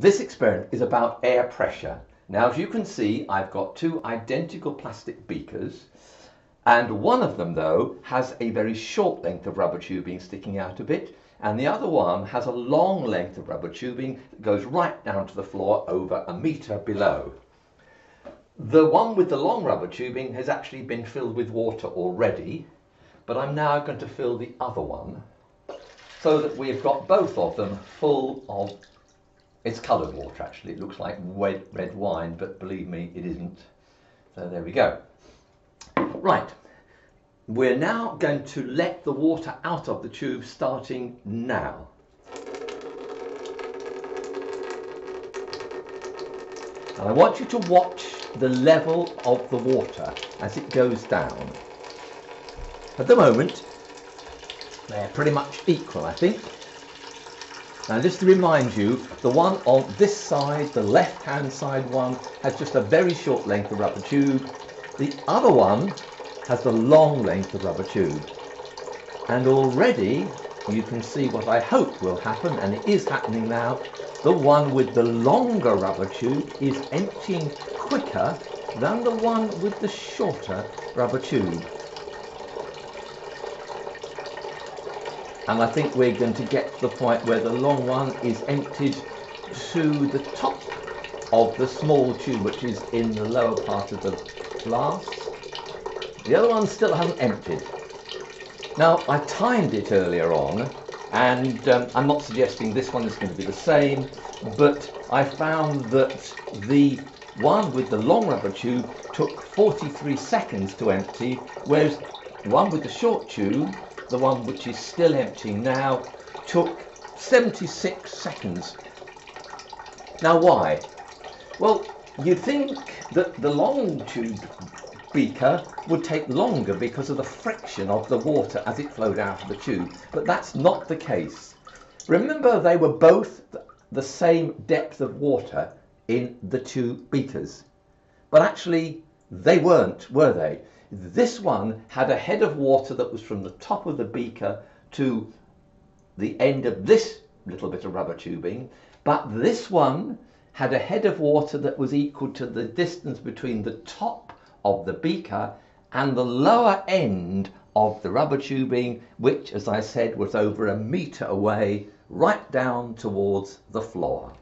This experiment is about air pressure. Now, as you can see, I've got two identical plastic beakers, and one of them, though, has a very short length of rubber tubing sticking out a bit, and the other one has a long length of rubber tubing that goes right down to the floor over a metre below. The one with the long rubber tubing has actually been filled with water already, but I'm now going to fill the other one so that we've got both of them full of it's coloured water actually. It looks like red, red wine, but believe me, it isn't. So there we go. Right. We're now going to let the water out of the tube starting now. And I want you to watch the level of the water as it goes down. At the moment, they're pretty much equal, I think. Now just to remind you, the one on this side, the left hand side one, has just a very short length of rubber tube. The other one has the long length of rubber tube. And already you can see what I hope will happen, and it is happening now. The one with the longer rubber tube is emptying quicker than the one with the shorter rubber tube. And I think we're going to get to the point where the long one is emptied to the top of the small tube which is in the lower part of the glass. The other one still hasn't emptied. Now I timed it earlier on and um, I'm not suggesting this one is going to be the same but I found that the one with the long rubber tube took 43 seconds to empty whereas one with the short tube the one which is still empty now, took 76 seconds. Now why? Well, you'd think that the long tube beaker would take longer because of the friction of the water as it flowed out of the tube, but that's not the case. Remember they were both the same depth of water in the two beakers, but actually they weren't, were they? This one had a head of water that was from the top of the beaker to the end of this little bit of rubber tubing, but this one had a head of water that was equal to the distance between the top of the beaker and the lower end of the rubber tubing, which, as I said, was over a metre away, right down towards the floor.